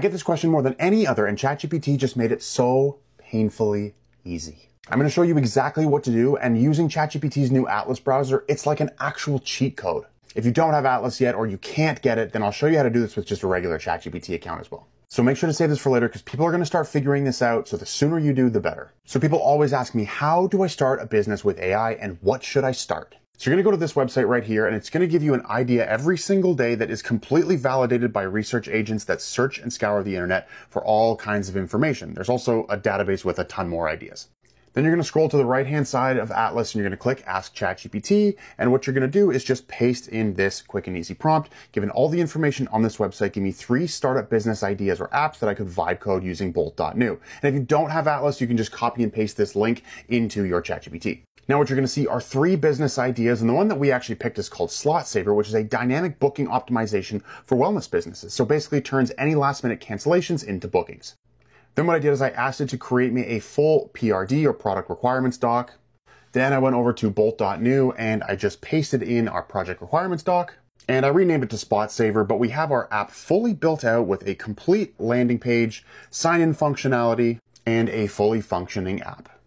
I get this question more than any other and ChatGPT just made it so painfully easy. I'm going to show you exactly what to do and using ChatGPT's new Atlas browser, it's like an actual cheat code. If you don't have Atlas yet or you can't get it, then I'll show you how to do this with just a regular ChatGPT account as well. So make sure to save this for later because people are going to start figuring this out. So the sooner you do, the better. So people always ask me, how do I start a business with AI and what should I start? So you're going to go to this website right here and it's going to give you an idea every single day that is completely validated by research agents that search and scour the internet for all kinds of information. There's also a database with a ton more ideas. Then you're going to scroll to the right hand side of Atlas and you're going to click Ask ChatGPT. And what you're going to do is just paste in this quick and easy prompt. Given all the information on this website, give me three startup business ideas or apps that I could vibe code using Bolt.new. And if you don't have Atlas, you can just copy and paste this link into your ChatGPT. Now what you're going to see are three business ideas, and the one that we actually picked is called Slot Saver, which is a dynamic booking optimization for wellness businesses. So basically turns any last minute cancellations into bookings. Then what I did is I asked it to create me a full PRD or product requirements doc. Then I went over to bolt.new and I just pasted in our project requirements doc and I renamed it to Spot Saver, but we have our app fully built out with a complete landing page, sign in functionality, and a fully functioning app.